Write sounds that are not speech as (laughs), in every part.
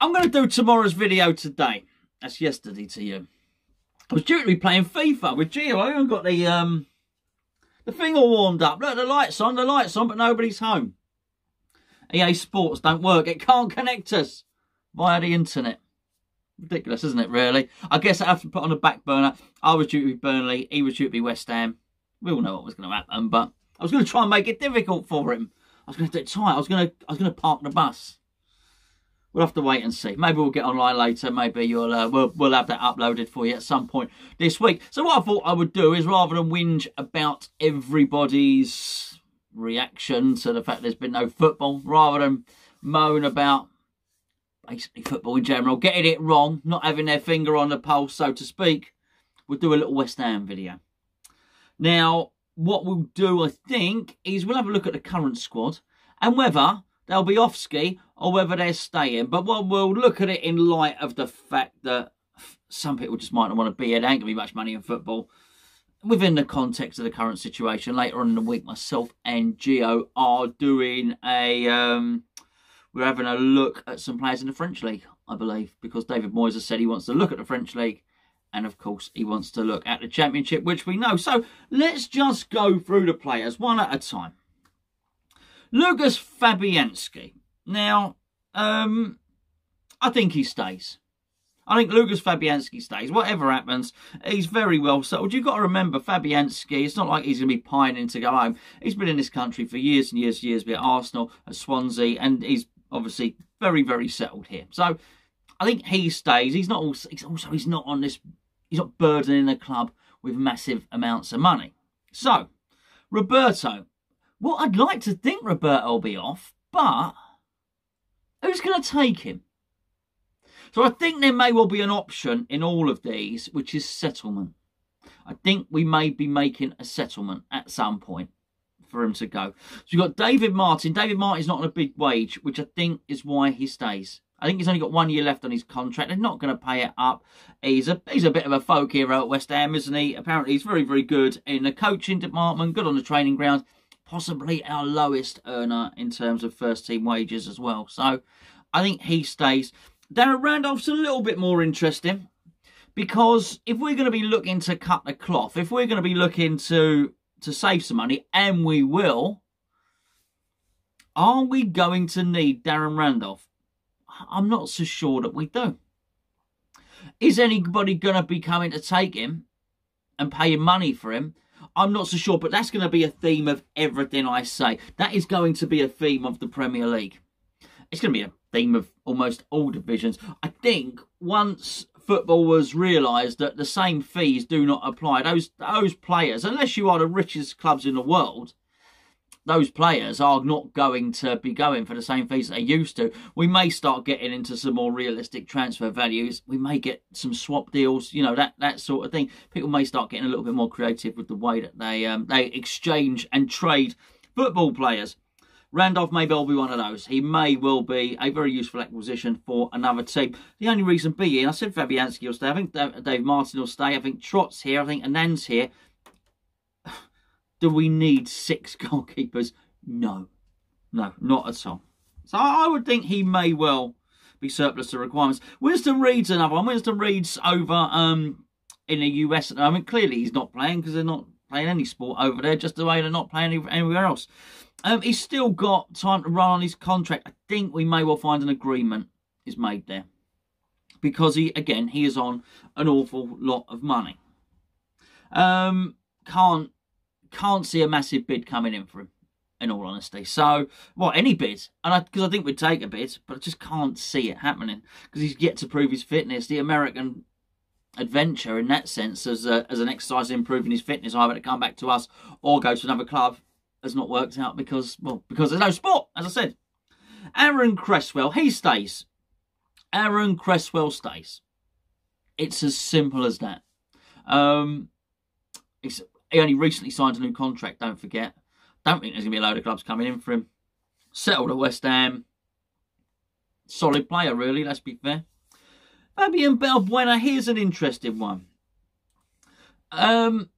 I'm going to do tomorrow's video today. That's yesterday to you. I was due to be playing FIFA with Gio. I haven't got the um the thing all warmed up. Look, the lights on, the lights on, but nobody's home. EA Sports don't work. It can't connect us via the internet. Ridiculous, isn't it, really? I guess I have to put on a back burner. I was due to be Burnley. He was due to be West Ham. We all know what was going to happen, but I was going to try and make it difficult for him. I was going to do it tight. I was going to, I was going to park the bus. We'll have to wait and see. Maybe we'll get online later. Maybe you'll uh, we'll, we'll have that uploaded for you at some point this week. So what I thought I would do is rather than whinge about everybody's reaction to the fact there's been no football, rather than moan about basically football in general, getting it wrong, not having their finger on the pulse, so to speak, we'll do a little West Ham video. Now, what we'll do, I think, is we'll have a look at the current squad and whether they'll be off ski or whether they're staying. But we'll, we'll look at it in light of the fact that some people just might not want to be here. There ain't going to be much money in football. Within the context of the current situation, later on in the week, myself and Gio are doing a. Um, we're having a look at some players in the French league, I believe, because David Moyes has said he wants to look at the French league. And of course, he wants to look at the championship, which we know. So let's just go through the players one at a time. Lucas Fabianski. Now, um, I think he stays. I think Lucas Fabianski stays. Whatever happens, he's very well settled. You've got to remember, Fabianski, it's not like he's going to be pining to go home. He's been in this country for years and years and years, at Arsenal, at Swansea, and he's obviously very, very settled here. So I think he stays. He's not also, he's also he's not on this, he's not burdening the club with massive amounts of money. So, Roberto, well, I'd like to think Roberto will be off, but who's going to take him? So I think there may well be an option in all of these, which is settlement. I think we may be making a settlement at some point for him to go. So you've got David Martin. David Martin's not on a big wage, which I think is why he stays. I think he's only got one year left on his contract. They're not going to pay it up. He's a he's a bit of a folk hero at West Ham, isn't he? Apparently, he's very very good in the coaching department, good on the training ground possibly our lowest earner in terms of first team wages as well. So I think he stays. Darren Randolph's a little bit more interesting because if we're going to be looking to cut the cloth, if we're going to be looking to to save some money, and we will, are we going to need Darren Randolph? I'm not so sure that we do. Is anybody going to be coming to take him and paying money for him? I'm not so sure, but that's going to be a theme of everything I say. That is going to be a theme of the Premier League. It's going to be a theme of almost all divisions. I think once footballers realise that the same fees do not apply, those those players, unless you are the richest clubs in the world, those players are not going to be going for the same fees they used to. We may start getting into some more realistic transfer values. We may get some swap deals, you know, that that sort of thing. People may start getting a little bit more creative with the way that they um, they exchange and trade football players. Randolph may well be one of those. He may well be a very useful acquisition for another team. The only reason being, I said Fabianski will stay. I think Dave Martin will stay. I think Trott's here. I think Anang's here. Do we need six (laughs) goalkeepers? No. No, not at all. So I would think he may well be surplus to requirements. Winston Reid's another one. Winston Reid's over um, in the US at the moment. Clearly he's not playing because they're not playing any sport over there, just the way they're not playing anywhere else. Um, he's still got time to run on his contract. I think we may well find an agreement is made there. Because he, again, he is on an awful lot of money. Um, can't can't see a massive bid coming in for him, in all honesty. So, well, any bid, and I because I, I, think we'd take a bid, but I just can't see it happening because he's yet to prove his fitness. The American adventure, in that sense, as a, as an exercise in improving his fitness, either to come back to us or go to another club, has not worked out because, well, because there's no sport, as I said. Aaron Cresswell, he stays. Aaron Cresswell stays. It's as simple as that. Um, it's he only recently signed a new contract, don't forget. Don't think there's going to be a load of clubs coming in for him. Settled at West Ham. Solid player, really, let's be fair. Fabian Balbuena, here's an interesting one. Um,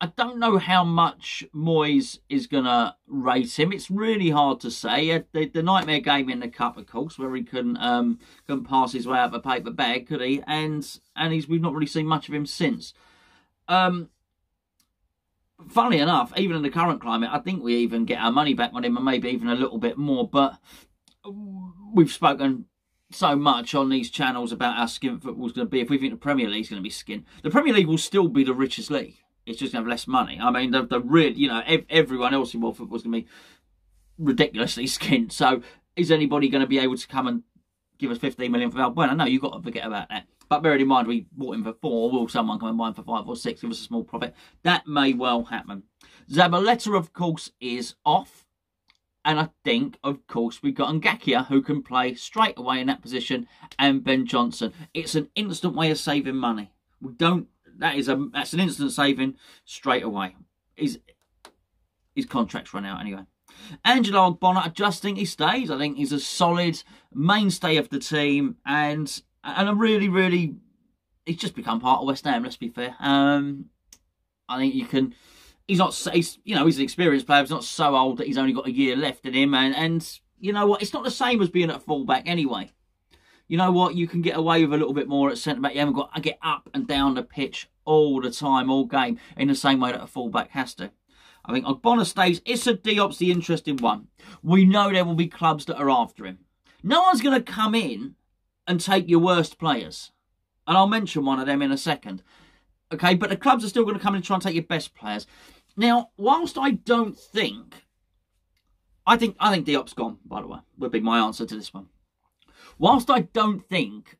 I don't know how much Moyes is going to rate him. It's really hard to say. The, the, nightmare game in the cup, of course, where he couldn't um, couldn't pass his way out of a paper bag, could he? And and he's we've not really seen much of him since. Um, funnily enough, even in the current climate, I think we even get our money back on him, and maybe even a little bit more. But we've spoken so much on these channels about how skin football's going to be. If we think the Premier League's going to be skin, the Premier League will still be the richest league it's just going to have less money. I mean, the, the real, you know, ev- everyone else in world football is going to be ridiculously (laughs) skint. So is anybody going to be able to come and give us 15 million for Balbuena? No, you've got to forget about that. But bearing in mind, we bought him for four. Will someone come and buy him for five or six? Give us a small profit. That may well happen. Zabaleta, of course, is off. And I think, of course, we've got Ngakia who can play straight away in that position and Ben Johnson. It's an instant way of saving money. We don't that is a that's an instant saving straight away. His his contract's run out anyway. Angelo Ogbonna, I just think he stays. I think he's a solid mainstay of the team, and and a really, really, he's just become part of West Ham. Let's be fair. Um, I think you can. He's not. He's you know he's an experienced player. He's not so old that he's only got a year left in him, and and you know what? It's not the same as being at fullback anyway you know what? You can get away with a little bit more at centre back. You haven't got to get up and down the pitch all the time, all game, in the same way that a fullback has to. I think Ogbonna stays. Issa Diop's the interesting one. We know there will be clubs that are after him. No one's going to come in and take your worst players. And I'll mention one of them in a second. Okay, but the clubs are still going to come in and try and take your best players. Now, whilst I don't think, I think I think Diop's gone. By the way, would be my answer to this one whilst I don't think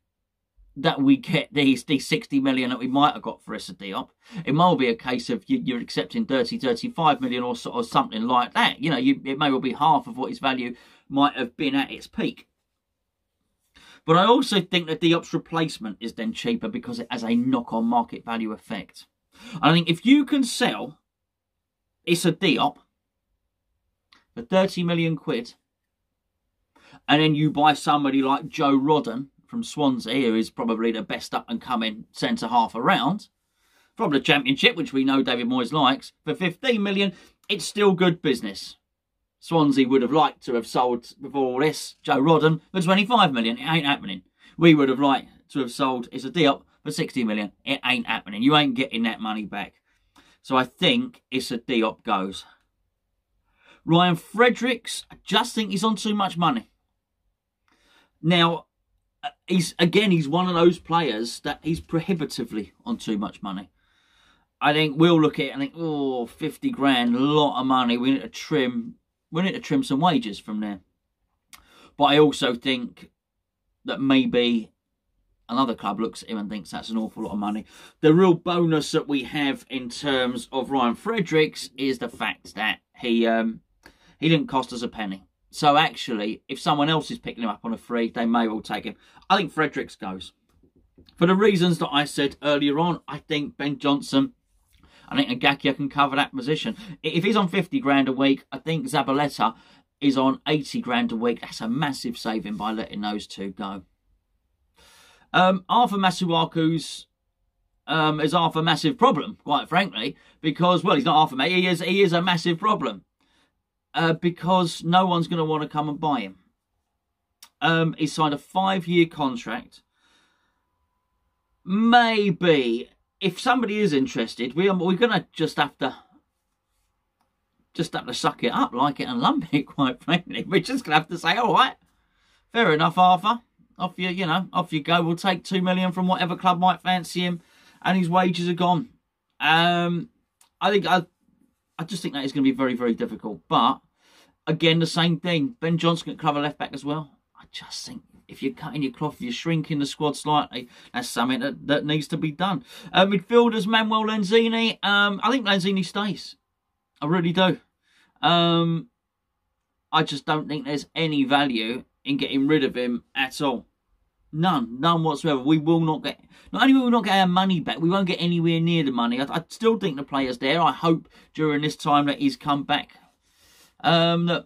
that we get these these 60 million that we might have got for Issa Diop, it might be a case of you, are accepting 30, 35 million or, or something like that. You know, you, it may well be half of what his value might have been at its peak. But I also think that Diop's replacement is then cheaper because it has a knock-on market value effect. I think if you can sell Issa Diop for 30 million quid and then you buy somebody like Joe Rodon from Swansea, who is probably the best up and coming centre half around from the Championship, which we know David Moyes likes, for 15 million, it's still good business. Swansea would have liked to have sold before this Joe Rodon for 25 million. It ain't happening. We would have liked to have sold Issa Diop for 60 million. It ain't happening. You ain't getting that money back. So I think Issa Diop goes. Ryan Fredericks, I just think he's on too much money. Now, uh, he's again, he's one of those players that he's prohibitively on too much money. I think we'll look at it and think, oh, 50 grand, a lot of money. We need to trim, we need to trim some wages from there. But I also think that maybe another club looks at him and thinks that's an awful lot of money. The real bonus that we have in terms of Ryan Fredericks is the fact that he um, he didn't cost us a penny. So actually, if someone else is picking him up on a free, they may well take him. I think Fredericks goes. For the reasons that I said earlier on, I think Ben Johnson, I think Ngakia can cover that position. If he's on 50 grand a week, I think Zabaleta is on 80 grand a week. That's a massive saving by letting those two go. Um, Arthur Masuaku's um, is half a massive problem, quite frankly, because well, he's not half a mate. He is he is a massive problem uh, because no one's going to want to come and buy him. Um, he signed a five-year contract. Maybe if somebody is interested, we are, we're going to just have to just have to suck it up, like it, and lump it. (laughs) Quite frankly, we're just going to have to say, all right, fair enough, Arthur. Off you, you know, off you go. We'll take two million from whatever club might fancy him, and his wages are gone. Um, I think I I just think that is going to be very, very difficult. But again, the same thing. Ben Johnson can cover left back as well. I just think if you're cutting your cloth, you're shrinking the squad slightly. That's something that, that needs to be done. Uh, midfielders, Manuel Lanzini. Um, I think Lanzini stays. I really do. Um, I just don't think there's any value in getting rid of him at all. None, none whatsoever. We will not get, not only will we not get our money back, we won't get anywhere near the money. I, I still think the player's there. I hope during this time that he's come back. Um, that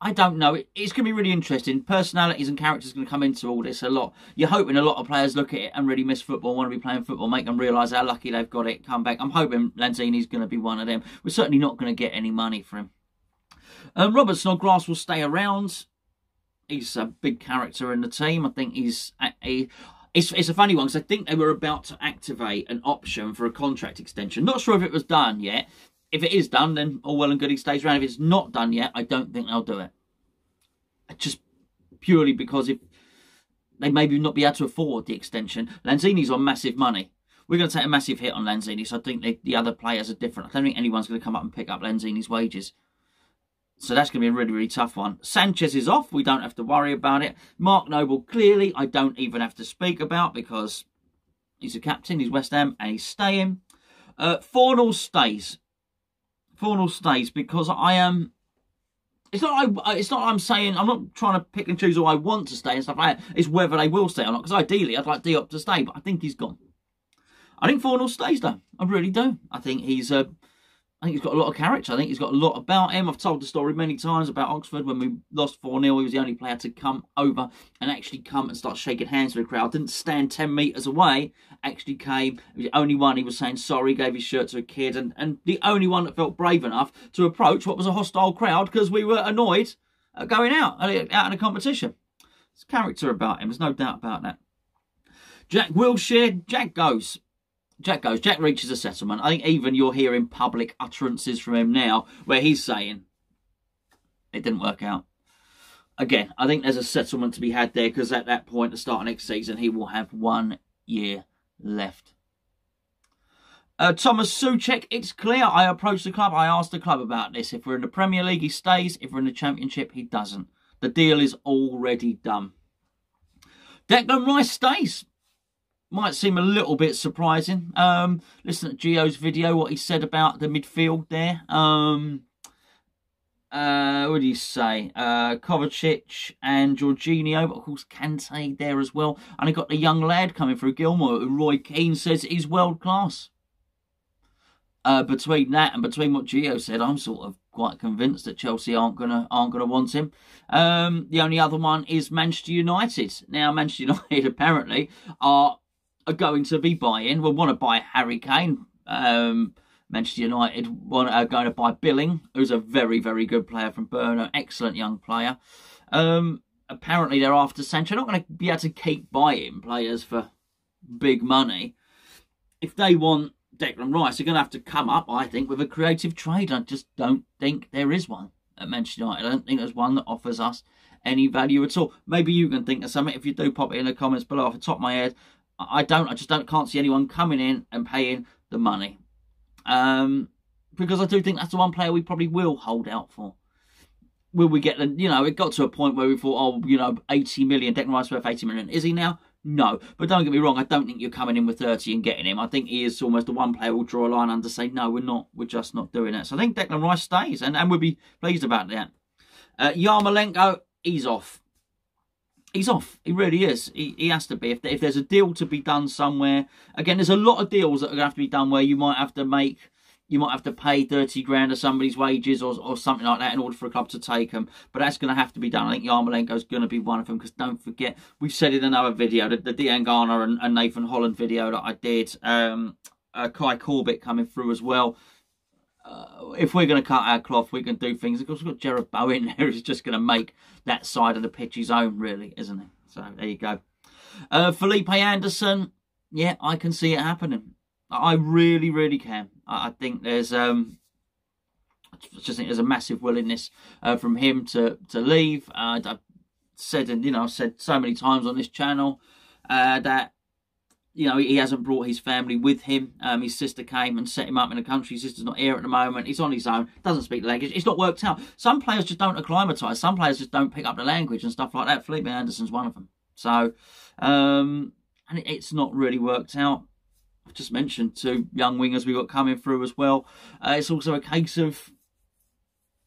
I don't know. It's going to be really interesting. Personalities and characters going to come into all this a lot. You're hoping a lot of players look at it and really miss football, want to be playing football, make them realise how lucky they've got it, come back. I'm hoping Lanzini's going to be one of them. We're certainly not going to get any money for him. Um, Robert Snodgrass will stay around. He's a big character in the team. I think he's a, it's, it's a funny one because I think they were about to activate an option for a contract extension. Not sure if it was done yet, if it is done, then all well and good, he stays around. If it's not done yet, I don't think they'll do it. Just purely because if they maybe not be able to afford the extension. Lanzini's on massive money. We're going to take a massive hit on Lanzini, so I think they, the other players are different. I don't think anyone's going to come up and pick up Lanzini's wages. So that's going to be a really, really tough one. Sanchez is off. We don't have to worry about it. Mark Noble, clearly, I don't even have to speak about because he's a captain. He's West Ham and he's staying. Uh, Fornal stays. Fornal stays because I am. It's not. I, it's not. I'm saying. I'm not trying to pick and choose who I want to stay and stuff like that. It's whether they will stay or not. Because ideally, I'd like Diop to stay, but I think he's gone. I think Fornal stays though. I really do. I think he's a. I think he's got a lot of character. I think he's got a lot about him. I've told the story many times about Oxford when we lost 4 0. He was the only player to come over and actually come and start shaking hands with the crowd. Didn't stand 10 metres away, actually came. He was the only one. He was saying sorry, gave his shirt to a kid, and, and the only one that felt brave enough to approach what was a hostile crowd because we were annoyed at going out, uh, out in a competition. There's character about him, there's no doubt about that. Jack Wilshere, Jack goes. Jack goes. Jack reaches a settlement. I think even you're hearing public utterances from him now where he's saying it didn't work out. Again, I think there's a settlement to be had there because at that point, the start of next season, he will have one year left. Uh, Thomas Soucek, it's clear. I approached the club. I asked the club about this. If we're in the Premier League, he stays. If we're in the Championship, he doesn't. The deal is already done. Declan Rice stays might seem a little bit surprising. Um, listen to Gio's video, what he said about the midfield there. Um, uh, what do you say? Uh, Kovacic and Jorginho, but of course Kante there as well. And I got the young lad coming through Gilmour, who Roy Keane says is world class. Uh, between that and between what Gio said, I'm sort of quite convinced that Chelsea aren't gonna aren't gonna want him. Um, the only other one is Manchester United. Now Manchester (laughs) United apparently are are going to be buying, will want to buy Harry Kane. Um, Manchester United want, are going to buy Bellingham, who's a very, very good player from Birmingham, excellent young player. Um, apparently, they're after Sancho. Not going to be able to keep buying players for big money. If they want Declan Rice, they're going to have to come up, I think, with a creative trade. I just don't think there is one at Manchester United. I don't think there's one that offers us any value at all. Maybe you can think of something. If you do, pop it in the comments below. Off the top of my head, I don't. I just don't. Can't see anyone coming in and paying the money. Um, because I do think that's the one player we probably will hold out for. Will we get the? You know, it got to a point where we thought, oh, you know, eighty million. Declan Rice worth eighty million. Is he now? No, but don't get me wrong. I don't think you're coming in with thirty and getting him. I think he is almost the one player who'll draw a line under say, no, we're not. We're just not doing it. So I think Declan Rice stays, and and we'll be pleased about that. Uh, Yarmolenko, he's off he's off. He really is. He, he has to be. If, if there's a deal to be done somewhere, again, there's a lot of deals that are going to have to be done where you might have to make, you might have to pay 30 grand of somebody's wages or, or something like that in order for a club to take them. But that's going to have to be done. I think Yarmolenko's going to be one of them because don't forget, we've said in another video, the, the Diangana and, and Nathan Holland video that I did, um, uh, Kai Corbett coming through as well uh, if we're going to cut our cloth, we can do things. Of course, we've got Jarrod Bowen (laughs) there who's just going to make that side of the pitch his own, really, isn't he? So there you go. Uh, Felipe Anderson, yeah, I can see it happening. I really, really can. I, think there's um, I just think there's a massive willingness uh, from him to to leave. Uh, I've said, and you know, I've said so many times on this channel uh, that you know, he hasn't brought his family with him. Um, his sister came and set him up in the country. His sister's not here at the moment. He's on his own. Doesn't speak the language. It's not worked out. Some players just don't acclimatise. Some players just don't pick up the language and stuff like that. Felipe Anderson's one of them. So, um, and it's not really worked out. I've just mentioned two young wingers we've got coming through as well. Uh, it's also a case of,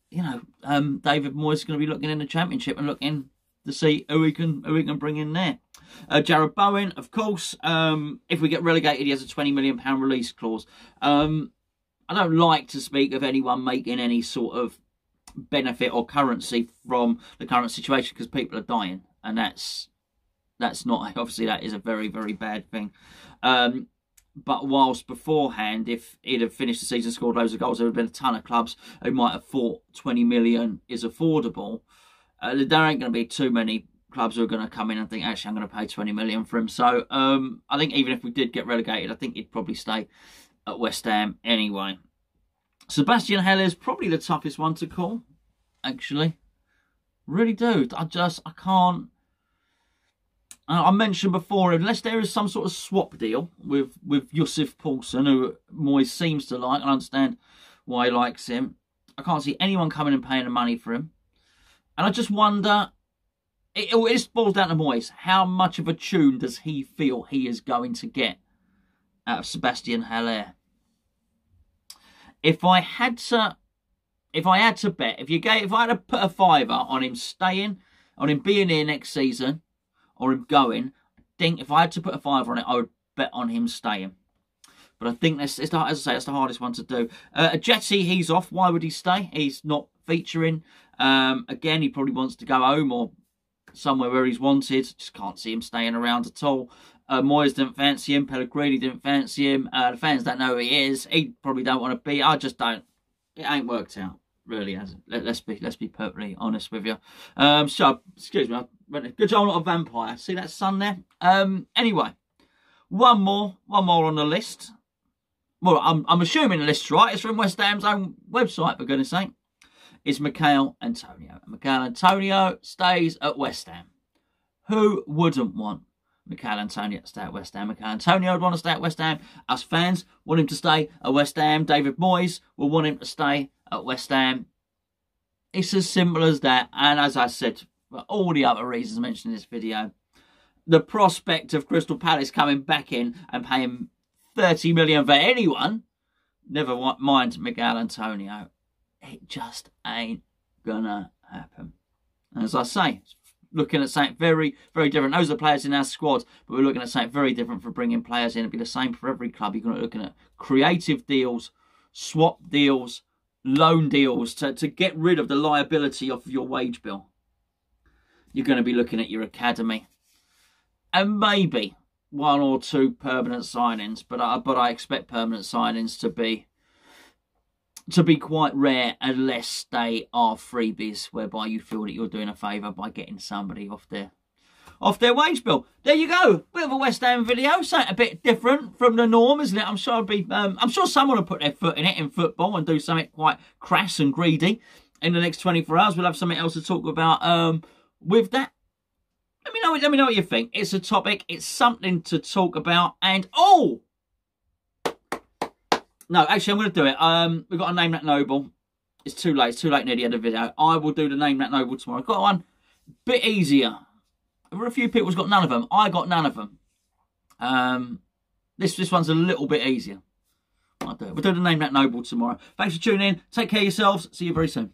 you know, um, David Moyes is going to be looking in the championship and looking to see who we can who we can bring in there. Uh, Jarrod Bowen, of course, um, if we get relegated, he has a twenty million pound release clause. Um, I don't like to speak of anyone making any sort of benefit or currency from the current situation because people are dying, and that's that's not (laughs) obviously that is a very very bad thing. Um, but whilst beforehand, if he'd have finished the season, scored loads of goals, there would have been a ton of clubs who might have thought 20 million is affordable. Uh, there ain't going to be too many clubs are going to come in and think, actually, I'm going to pay 20 million for him. So um, I think even if we did get relegated, I think he'd probably stay at West Ham anyway. Sebastien Haller is probably the toughest one to call, actually. Really do. I just, I can't. I mentioned before, unless there is some sort of swap deal with with Yussuf Poulsen, who Moyes seems to like, and I understand why he likes him. I can't see anyone coming and paying the money for him. And I just wonder, it, it just boils down to Moyes. How much of a tune does he feel he is going to get out of Sebastien Haller? If I had to, if I had to bet, if you gave, if I had to put a fiver on him staying, on him being here next season, or him going, I think if I had to put a fiver on it, I would bet on him staying. But I think that's, it's, as I say, it's the hardest one to do. Uh, Jetty, he's off. Why would he stay? He's not featuring. Um, again, he probably wants to go home or somewhere where he's wanted. Just can't see him staying around at all. Uh, Moyes didn't fancy him. Pellegrini didn't fancy him. Uh, the fans don't know who he is. He probably don't want to be. I just don't. It ain't worked out. Really hasn't. Let, us be let's be perfectly honest with you. Um, so excuse me. Good job, not a vampire. See that sun there? Um, anyway, one more, one more on the list. Well, I'm, I'm assuming the list's right. It's from West Ham's own website, for goodness sake. It's Michail Antonio. Michail Antonio stays at West Ham. Who wouldn't want Michail Antonio to stay at West Ham? Michail Antonio would want to stay at West Ham. Us fans want him to stay at West Ham. David Moyes will want him to stay at West Ham. It's as simple as that. And as I said for all the other reasons mentioned in this video, the prospect of Crystal Palace coming back in and paying 30 million for anyone, never mind Michail Antonio, it just ain't gonna happen. As I say, looking at something very, very different. Those are players in our squad, but we're looking at something very different for bringing players in. It'll be the same for every club. You're looking at creative deals, swap deals, loan deals to, to get rid of the liability of your wage bill. You're going to be looking at your academy. And maybe one or two permanent signings, but I, but I expect permanent signings to be to be quite rare unless they are freebies whereby you feel that you're doing a favour by getting somebody off their off their wage bill. There you go. Bit of a West Ham video, something a bit different from the norm, isn't it? I'm sure I'll be um, I'm sure someone will put their foot in it in football and do something quite crass and greedy. In the next 24 hours, we'll have something else to talk about um, with that. Let me know. Let me know what you think. It's a topic. It's something to talk about. And oh, no, actually, I'm going to do it. Um, we've got a name that noble. It's too late. It's too late near the end of the video. I will do the name that noble tomorrow. I've got one bit easier. There were a few people's got none of them. I got none of them. Um, this this one's a little bit easier. I'll do it. We'll do the name that noble tomorrow. Thanks for tuning in. Take care yourselves. See you very soon.